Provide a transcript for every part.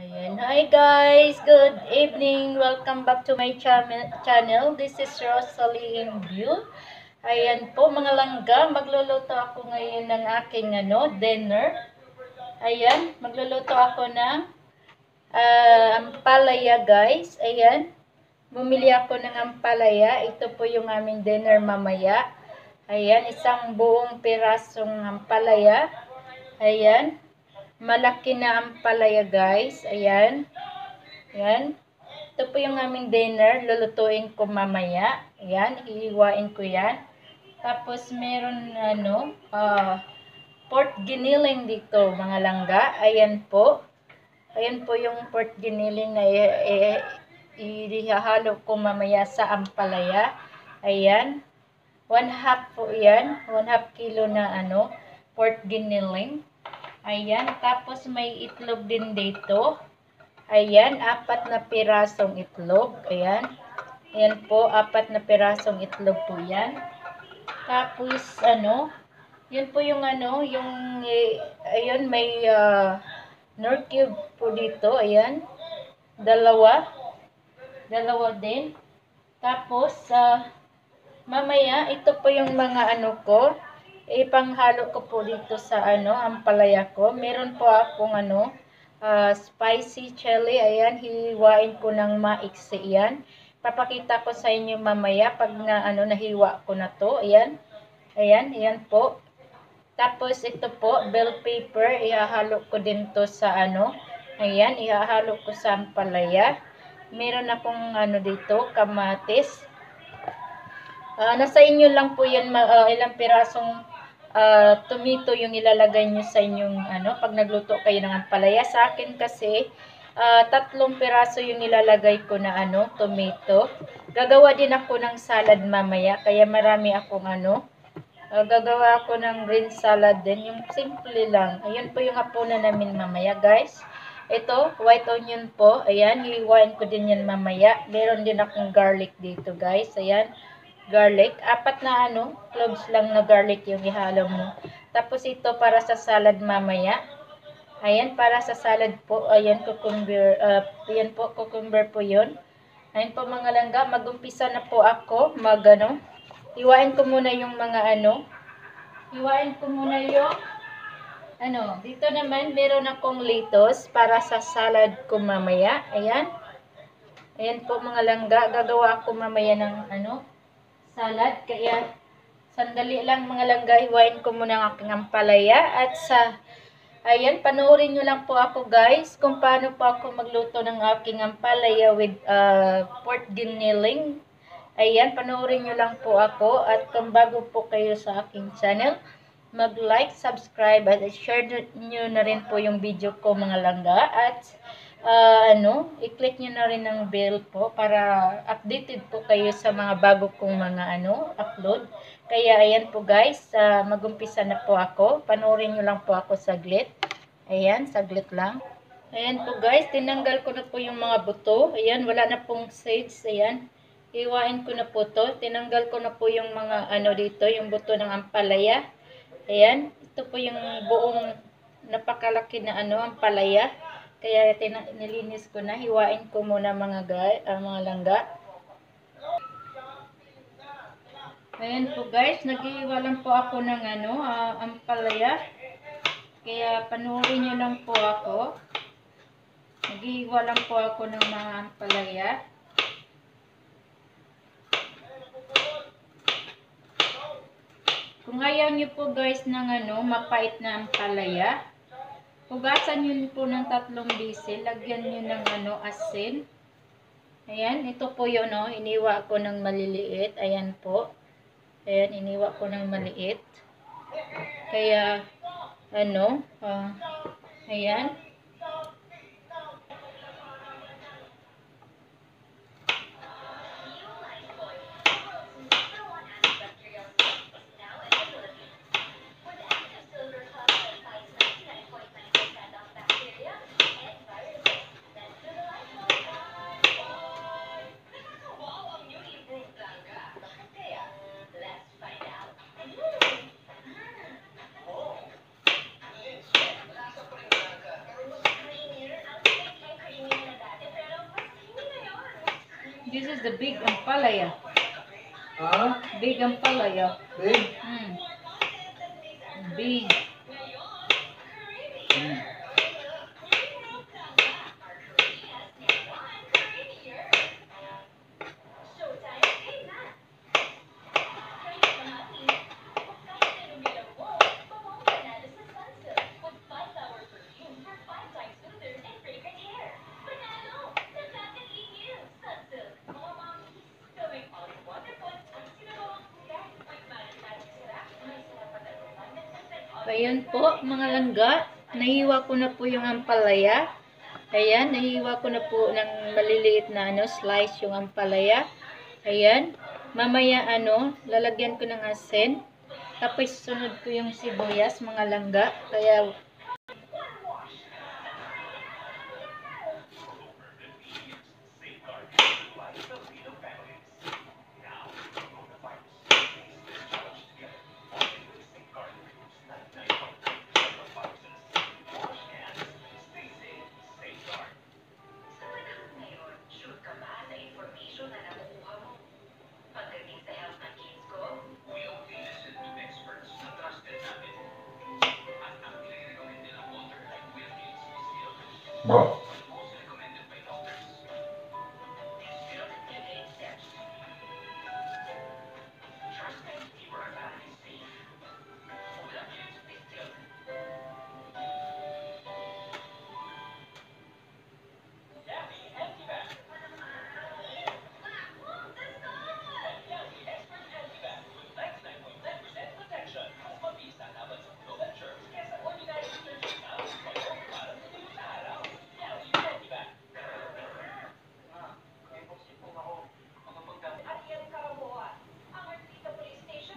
Ayan. Hi guys! Good evening! Welcome back to my channel. This is Rosaline View. Ayan po mga langga. Magluluto ako ngayon ng aking ano, dinner. Ayan. Magluluto ako ng uh, ampalaya guys. Ayan. Bumili ako ng ampalaya. Ito po yung aming dinner mamaya. Ayan. Isang buong pirasong ampalaya. Ayan. Malaki na ang palaya guys. Ayan. Ayan. Ito po yung aming dinner. Lulutuin ko mamaya. Ayan. Hihiwain ko yan. Tapos meron ano, uh, pork giniling dito mga langga. Ayan po. Ayan po yung pork giniling na ihahalo ko mamaya sa ampalaya. Ayan. One half po yan. One half kilo na ano, pork giniling. Ayan, tapos may itlog din dito. Ayan, apat na pirasong itlog. Ayan. Ayan po, apat na pirasong itlog po yan. Tapos, ano, yun po yung ano, yung, eh, ayun, may uh, nor cube po dito. Ayan. Dalawa. Dalawa din. Tapos, uh, mamaya, ito po yung mga ano ko ipanghalo ko po dito sa ano, ampalaya ko. Meron po akong ano, uh, spicy chili. Ayan, hiwain ko ng maiksi yan. Papakita ko sa inyo mamaya pag na ano nahiwa ko na to. Ayan. Ayan, ayan po. Tapos ito po, bell pepper, ihahalo ko din to sa ano. Ayan, ihahalo ko sa ampalaya. Meron akong ano dito, kamatis. Uh, nasa inyo lang po yan, uh, ilang pirasong uh, tomato yung ilalagay nyo sa inyong ano, pag nagluto kayo ng ampalaya. Sa akin kasi, uh, tatlong piraso yung ilalagay ko na ano, tomato. Gagawa din ako ng salad mamaya, kaya marami akong ano, uh, gagawa ako ng green salad din, yung simple lang. Ayun po yung hapunan namin mamaya, guys. Ito, white onion po. Ayan, hiwain ko din yan mamaya. Meron din akong garlic dito, guys. Ayan garlic. Apat na ano, cloves lang na garlic yung ihalo mo. Tapos ito para sa salad mamaya. Ayan, para sa salad po. Ayan, cucumber. Uh, ayan po, cucumber po yun. Ayan po mga langga. Magumpisa na po ako. Mag ano. Iwain ko muna yung mga ano. Iwain ko muna yung ano. Dito naman, meron akong lettuce para sa salad ko mamaya. Ayan. Ayan po mga langga. Gagawa ako mamaya ng ano salad. Kaya, sandali lang mga langga, hiwain ko muna ang aking ampalaya. At sa, ayan, panoorin nyo lang po ako guys, kung paano po ako magluto ng aking ampalaya with uh, pork giniling. Ayan, panoorin nyo lang po ako. At kung bago po kayo sa aking channel, mag-like, subscribe, at share nyo na rin po yung video ko mga langga. At uh, ano, i-click nyo na rin ng bell po para updated po kayo sa mga bago kong mga ano, upload. Kaya ayan po guys, uh, magumpisa na po ako. Panoorin nyo lang po ako saglit. Ayan, saglit lang. Ayan po guys, tinanggal ko na po yung mga buto. Ayan, wala na pong seeds. Ayan, iwain ko na po to. Tinanggal ko na po yung mga ano dito, yung buto ng ampalaya. Ayan, ito po yung buong napakalaki na ano, ampalaya. Kaya nilinis ko na. Hiwain ko muna mga, guys, uh, mga langga. Ayan po guys. Naghihiwa lang po ako ng ano, uh, ampalaya. Kaya panuorin nyo lang po ako. Naghihiwa lang po ako ng mga ampalaya. Kung ayaw nyo po guys ng ano, mapait na ampalaya, Hugasan nyo po ng tatlong bisil. Lagyan nyo ng ano, asin. Ayan, ito po yun, no? Iniwa ko ng maliliit. Ayan po. Ayan, iniwa ko ng maliit. Kaya, ano, uh, ayan. Is the big ampalaya. Ah, Big ampalaya. big. Mm. Big. Ayan po, mga langga. Nahiwa ko na po yung ampalaya. Ayan, nahiwa ko na po ng maliliit na ano, slice yung ampalaya. Ayan. Mamaya ano, lalagyan ko ng asin. Tapos sunod ko yung sibuyas, mga langga. Kaya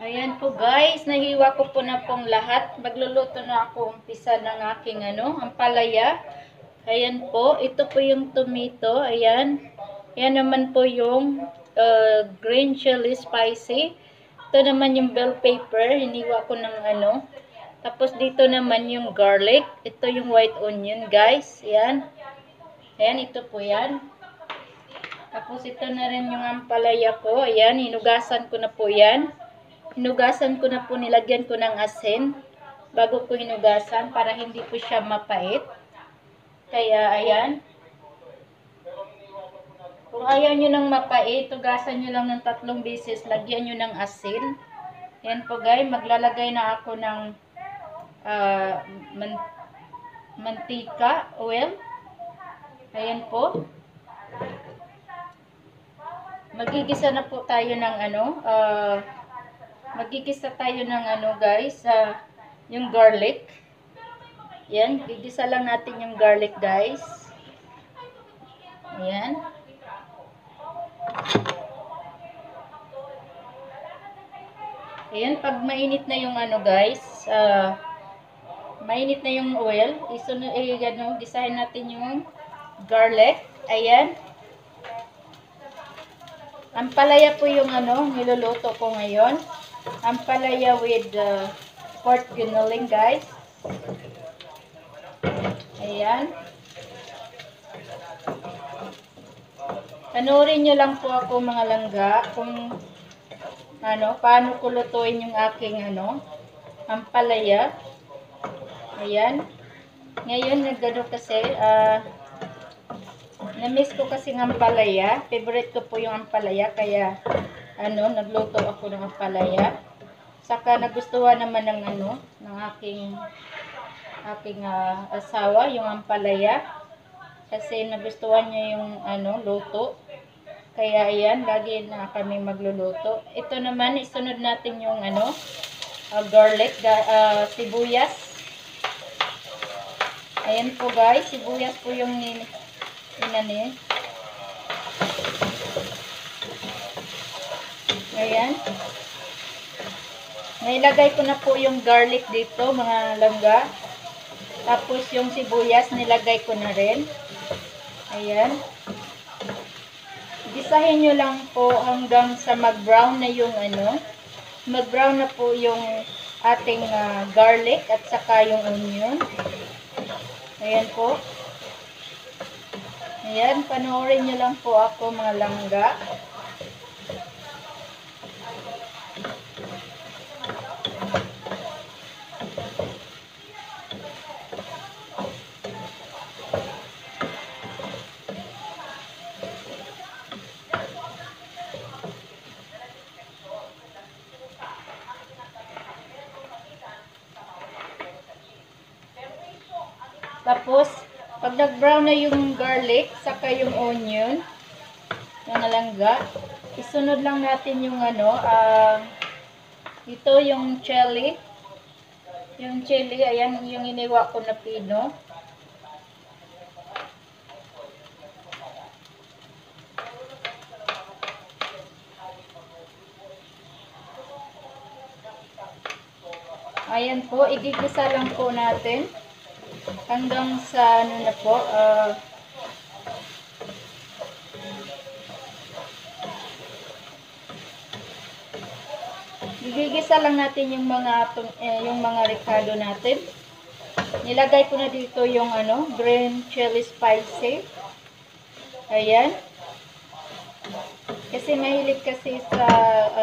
Ayan po guys, nahiwa ko po na pong lahat. Magluluto na ako umpisa ng aking ano, ampalaya. Ayan po, ito po yung tomato, ayan. Ayan naman po yung uh, green chili spicy. Ito naman yung bell pepper, hiniwa ko ng ano. Tapos dito naman yung garlic. Ito yung white onion guys, ayan. Ayan, ito po yan. Tapos ito na rin yung ampalaya ko, ayan, hinugasan ko na po yan. Hinugasan ko na po, nilagyan ko ng asin bago ko hinugasan para hindi po siya mapait. Kaya, ayan. Kung ayaw nyo ng mapait, tugasan nyo lang ng tatlong beses, lagyan nyo ng asin. Ayan po guys, maglalagay na ako ng ah, man mantika, oil. Ayan po. Magigisa na po tayo ng ano, ah, magigisa tayo ng ano guys, ah, yung garlic. Yan, gigisa lang natin yung garlic guys. Ayan. Ayan, pag mainit na yung ano guys, ah, mainit na yung oil, isunod, eh, ano, gisahin natin yung garlic. Ayan. Ang palaya po yung ano, niluluto ko ngayon. Ang palaya with uh, pork ginaling, guys. Ayan. Panoorin nyo lang po ako mga langga kung ano, paano ko lutuin yung aking ano, ang palaya. Ayan. Ngayon, nagano kasi, ah, na-miss ko kasi ng ampalaya. Favorite ko po yung ampalaya, kaya ano, nagluto ako ng ampalaya. Saka nagustuhan naman ng ano, ng aking aking ah, asawa, yung ampalaya. Kasi nagustuhan niya yung ano, luto. Kaya ayan, lagi na kami magluluto. Ito naman, isunod natin yung ano, ah, garlic, ga- ah, sibuyas. Ayan po guys, sibuyas po yung inani. Ayan. Nailagay ko na po yung garlic dito, mga langga. Tapos yung sibuyas, nilagay ko na rin. Ayan. Gisahin nyo lang po hanggang sa mag-brown na yung ano. Mag-brown na po yung ating ah, garlic at saka yung onion. Ayan po. Ayan, panoorin nyo lang po ako mga langga. Tapos, pag nag-brown na yung garlic, saka yung onion, yung langga, isunod lang natin yung ano, ah, ito yung chili. Yung chili, ayan, yung iniwa ko na pino. Ayan po, igigisa lang po natin hanggang sa ano na po, ah, Gigigisa lang natin yung mga eh, yung mga ricado natin. Nilagay ko na dito yung ano, green chili spicy. Ayan. Kasi mahilig kasi sa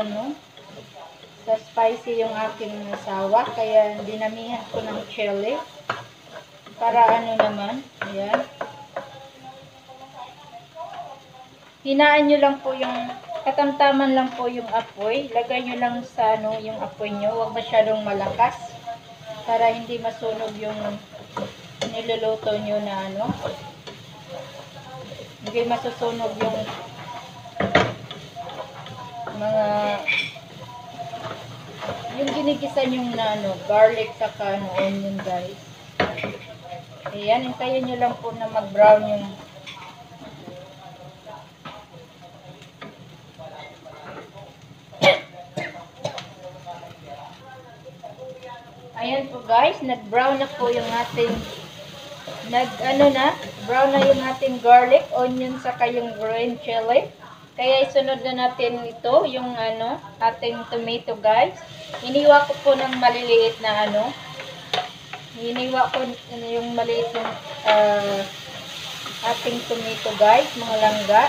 ano, sa spicy yung aking asawa, kaya dinamihan ko ng chili. Para ano naman, ayan. Hinaan nyo lang po yung, katamtaman lang po yung apoy. Lagay nyo lang sa ano, yung apoy nyo. Huwag masyadong malakas. Para hindi masunog yung niluluto nyo na ano. Hindi masusunog yung mga yung ginigisa yung na ano, garlic saka ano, onion guys. Ayan, hintayin nyo lang po na mag-brown yung Ayan po guys, nag-brown na po yung ating nag ano na, brown na yung ating garlic, onion saka yung green chili. Kaya isunod na natin ito, yung ano, ating tomato guys. Iniwa ko po ng maliliit na ano. Iniwa ko ano, yung maliit yung ah, ating tomato guys, mga langga.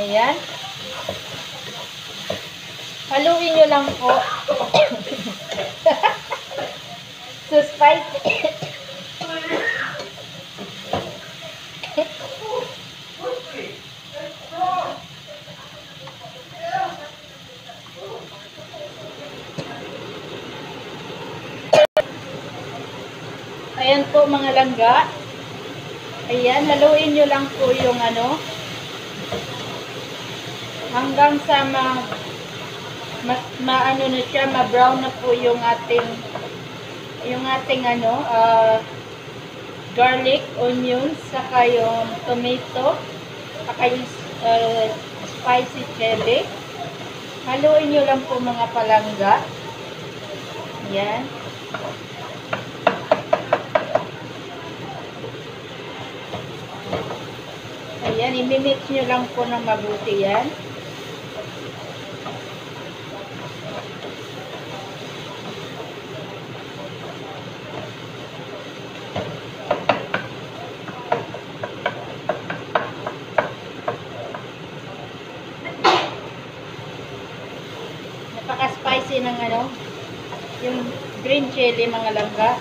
Ayan. Haluin nyo lang po. so spicy. Ayan po mga langga. Ayan, haluin nyo lang po yung ano. Hanggang sa ma, mas maano na siya, ma-brown na po yung ating yung ating ano, ah, garlic, onion, saka yung tomato, saka yung ah, spicy chili. Haluin nyo lang po mga palangga. Yan. Ayan, imimix nyo lang po ng mabuti yan. Napaka-spicy ng ano, yung green chili mga langga.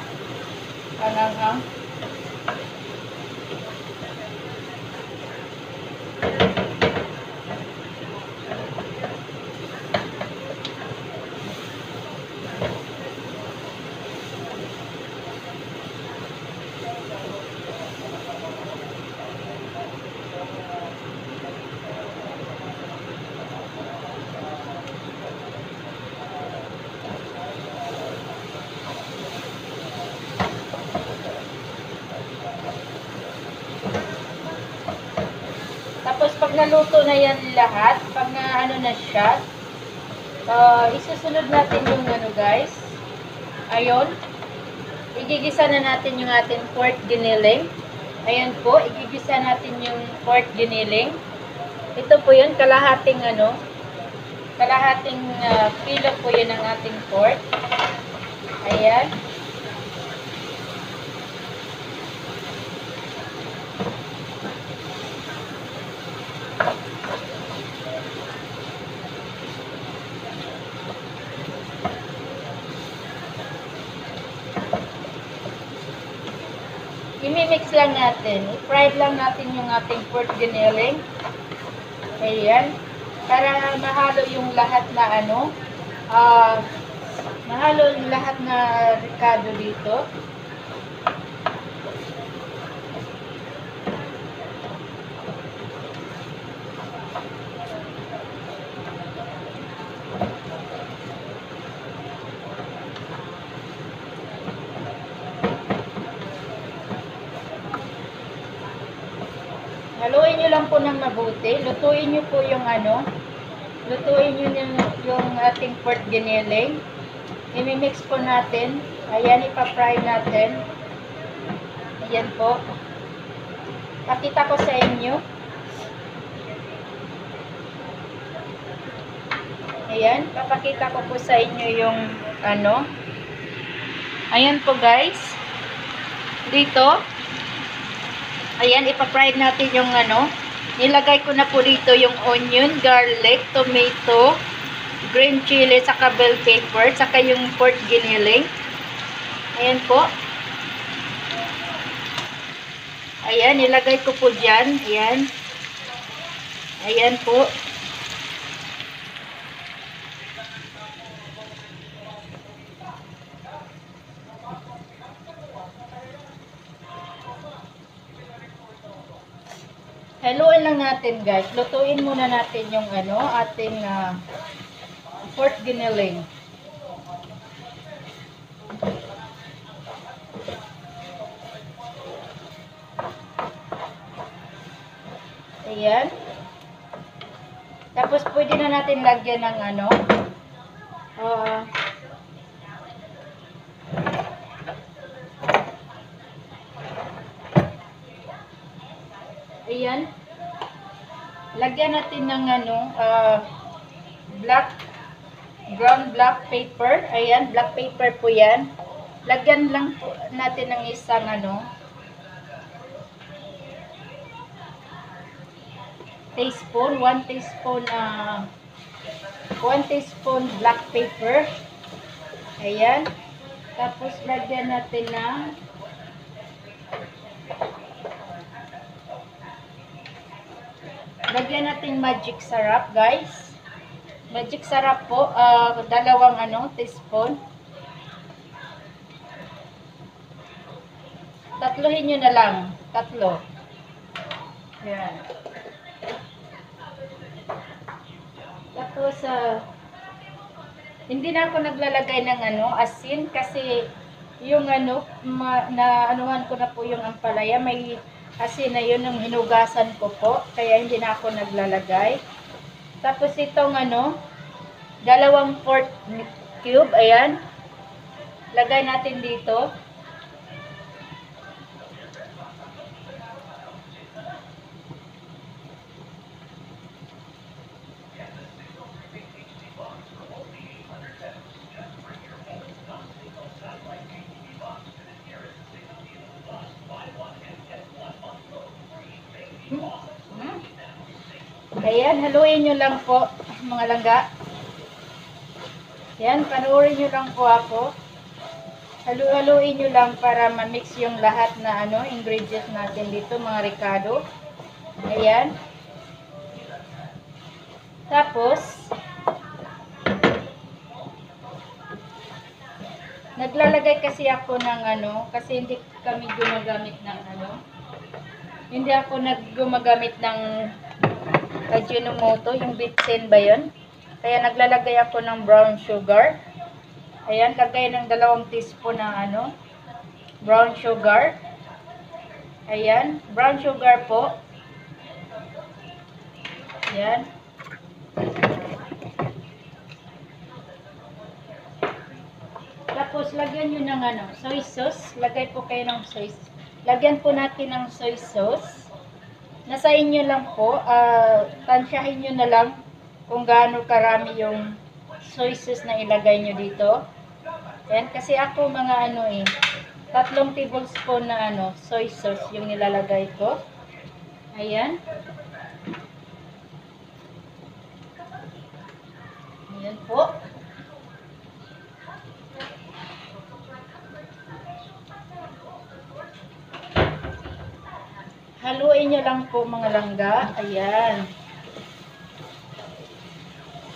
Panganghang. Tapos pag naluto na yan lahat, pag na ano na siya, uh, isusunod natin yung ano guys. Ayun. Igigisa na natin yung ating pork giniling. Ayan po, igigisa natin yung pork giniling. Ito po yun, kalahating ano, kalahating uh, kilo po yun ng ating pork. Ayan. Imimix lang natin. I-fried lang natin yung ating pork giniling. Ayan. Para mahalo yung lahat na ano, ah, mahalo yung lahat na ricado dito. Haluin nyo lang po mabuti. Lutuin nyo po yung ano. Lutuin nyo yung, yung ating pork giniling. Imimix po natin. Ayan, ipapry natin. Ayan po. Pakita ko sa inyo. Ayan, papakita ko po sa inyo yung ano. Ayan po guys. Dito. Ayan, ipa-fry natin yung ano. Nilagay ko na po dito yung onion, garlic, tomato, green chili, saka bell pepper, saka yung pork giniling. Ayan po. Ayan, nilagay ko po dyan. Ayan. Ayan po. Haluin lang natin guys. Lutuin muna natin yung ano, ating uh, pork giniling. Ayan. Tapos pwede na natin lagyan ng ano. Uh, ayan. Lagyan natin ng ano, uh, black, brown black paper. Ayan, black paper po yan. Lagyan lang po natin ng isang ano, teaspoon, 1 teaspoon, uh, 1 teaspoon black paper. Ayan. Tapos lagyan natin ng Lagyan natin magic syrup, guys. Magic syrup po, uh, dalawang ano, teaspoon. Tatlohin nyo na lang. Tatlo. Ayan. Tapos, uh, hindi na ako naglalagay ng ano, asin kasi yung ano, ma, na anuhan ko na po yung ampalaya, may asin na yun yung hinugasan ko po, kaya hindi na ako naglalagay. Tapos itong ano, dalawang pork cube, ayan, lagay natin dito. Ayan, haluin lang po, mga langga. Ayan, panuorin nyo lang po ako. Halu-haluin nyo lang para ma-mix yung lahat na ano, ingredients natin dito, mga ricado. Ayan. Tapos, naglalagay kasi ako ng ano, kasi hindi kami gumagamit ng ano, hindi ako naggumagamit ng Ajinomoto, yung bitsin ba yun? Kaya naglalagay ako ng brown sugar. Ayan, kagaya ng dalawang teaspoon ng ano, brown sugar. Ayan, brown sugar po. Ayan. Tapos, lagyan nyo ng ano, soy sauce. Lagay po kayo ng soy sauce. Lagyan po natin ng soy sauce. Nasa inyo lang po, uh, tansyahin nyo na lang kung gaano karami yung sauce na ilagay nyo dito. Yan, kasi ako mga ano eh, tatlong tablespoon na ano, soy sauce yung nilalagay ko. Ayan. Ayan po. Haluin nyo lang po mga langga. Ayan.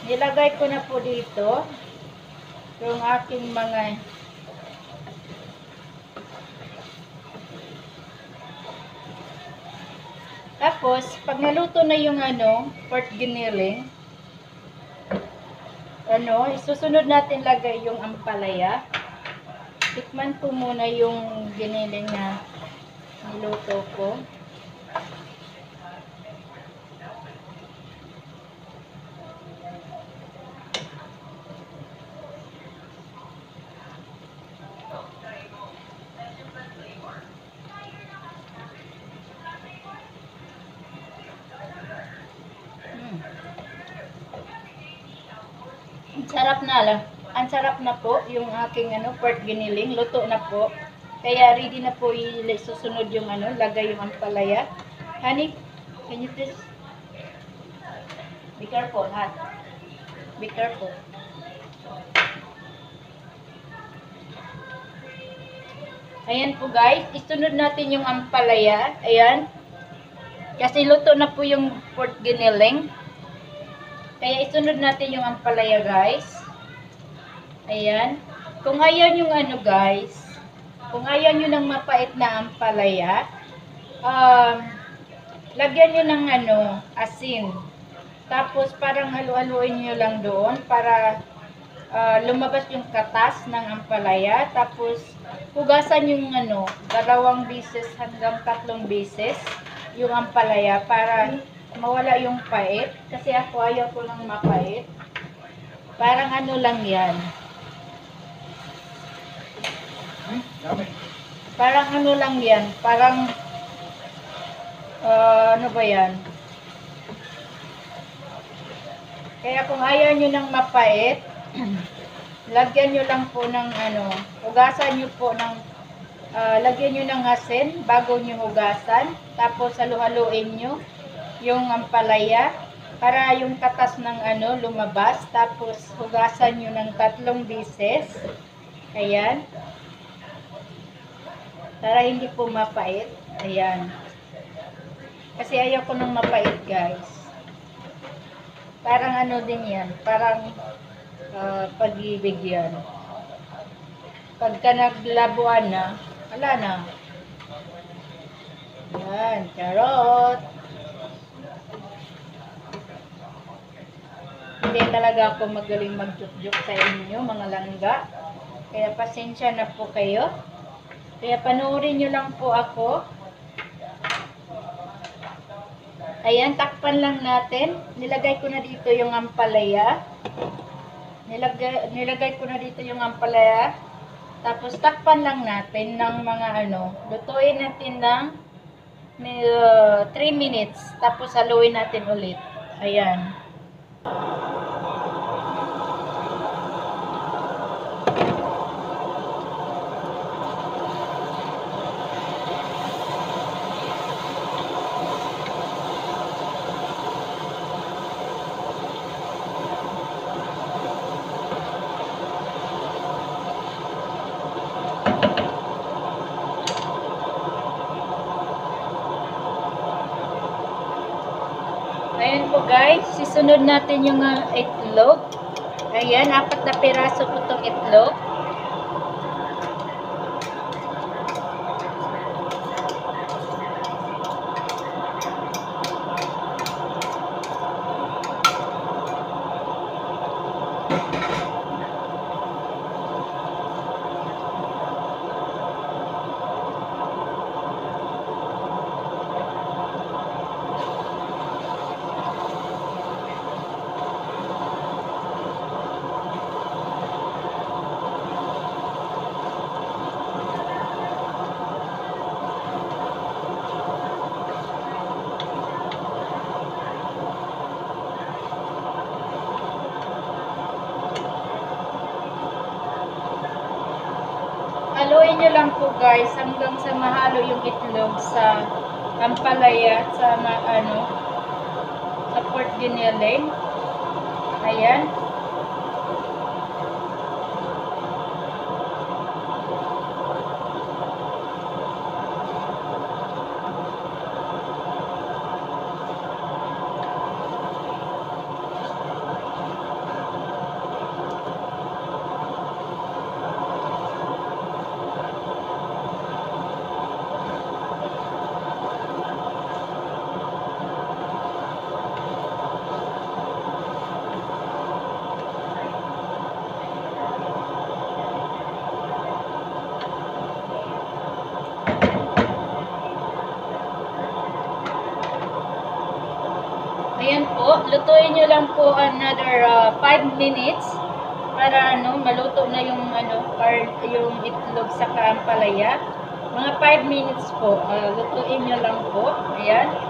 Nilagay ko na po dito yung aking mga Tapos, pag naluto na yung ano, pork giniling, ano, isusunod natin lagay yung ampalaya. Tikman ko muna yung giniling na niluto ko. Hmm. Sarap na lang. Ang sarap na po yung aking ano, pork giniling. Luto na po. Kaya ready na po susunod yung ano, lagay yung ampalaya. Honey, can you please? Be careful, ha? Be careful. Ayan po guys, isunod natin yung ampalaya. Ayan. Kasi luto na po yung pork giniling. Kaya isunod natin yung ampalaya guys. Ayan. Kung ayaw yung ano guys, kung ayaw nyo ng mapait na ampalaya, um, lagyan nyo ng ano, asin. Tapos parang halu-haluin nyo lang doon para ah, lumabas yung katas ng ampalaya. Tapos hugasan yung ano, dalawang beses hanggang tatlong beses yung ampalaya para mawala yung pait. Kasi ako ayaw ko ng mapait. Parang ano lang yan. Parang ano lang yan. Parang ah, ano ba yan? Kaya kung ayaw nyo ng mapait, lagyan nyo lang po ng ano, hugasan nyo po ng, ah, lagyan nyo ng asin bago nyo hugasan. Tapos halu-haluin nyo yung ampalaya para yung katas ng ano lumabas. Tapos hugasan nyo ng tatlong bises. Ayan. Para hindi po mapait. Ayan. Kasi ayaw ko ng mapait guys. Parang ano din yan. Parang ah, pag-ibig yan. Pagka naglabuan na, wala na. Yan, charot. Hindi talaga ako magaling magjuk sa inyo, mga langga. Kaya pasensya na po kayo. Kaya panoorin nyo lang po ako. Ayan, takpan lang natin. Nilagay ko na dito yung ampalaya. Nilagay, nilagay ko na dito yung ampalaya. Tapos takpan lang natin ng mga ano. Lutuin natin ng 3 minutes. Tapos haluin natin ulit. Ayan guys, sisunod natin yung uh, itlog. Ayan, apat na piraso po itong itlog. Haluin nyo lang po guys hanggang sa mahalo yung itlog sa ampalaya at sa ma- ano sa pork giniling. Ayan. Ayan lutuin nyo lang po another 5 minutes para ano, maluto na yung ano, par, yung itlog sa kaampalaya. Mga 5 minutes po, ah, lutuin nyo lang po. Ayan.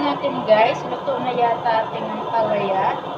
Natin guys, luto na yata ating ampalaya.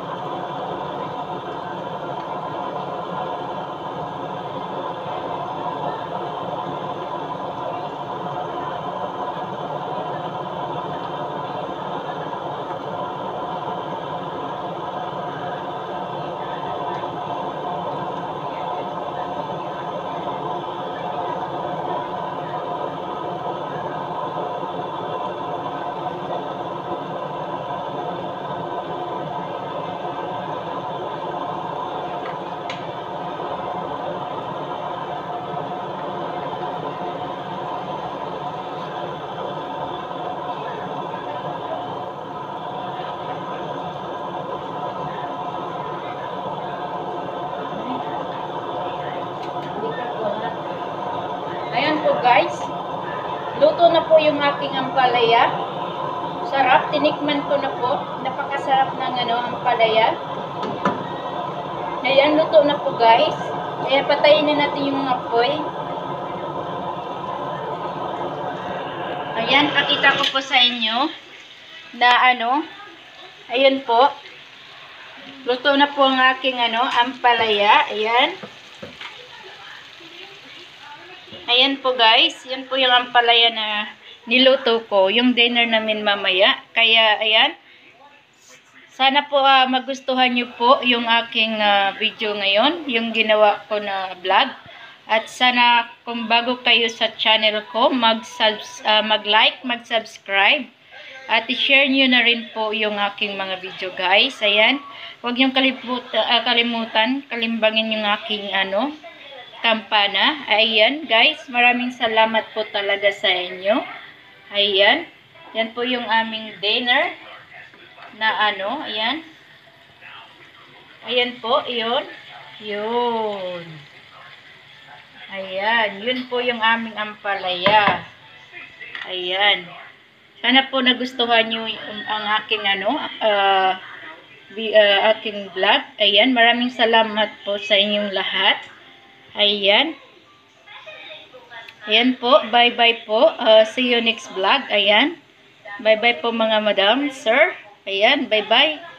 Guys. Luto na po yung aking ampalaya. Sarap. Tinikman ko na po. Napakasarap ng ano, ampalaya. Ayan, luto na po guys. Ayan, patayin na natin yung apoy. Ayan, pakita ko po sa inyo na ano, ayan po. Luto na po ang aking ano, ampalaya. Ayan. Ayan po guys, yan po yung ampalaya na niluto ko, yung dinner namin mamaya. Kaya ayan, sana po ah, magustuhan nyo po yung aking ah, video ngayon, yung ginawa ko na vlog. At sana kung bago kayo sa channel ko, ah, mag-like, mag-subscribe. At i-share nyo na rin po yung aking mga video guys. Ayan, huwag nyo kalimutan, kalimutan, kalimbangin yung aking ano, kampana. Ayan, guys. Maraming salamat po talaga sa inyo. Ayan. Yan po yung aming dinner na ano. Ayan. Ayan po. Yun. Yun. Ayan. Yun po yung aming ampalaya. Ayan. Sana po nagustuhan nyo ang aking ano, bi- ah, aking vlog. Ayan. Maraming salamat po sa inyong lahat. Ayan. Ayan po. Bye-bye po. Uh, see you next vlog. Ayan. Bye-bye po mga madam, sir. Ayan. Bye-bye.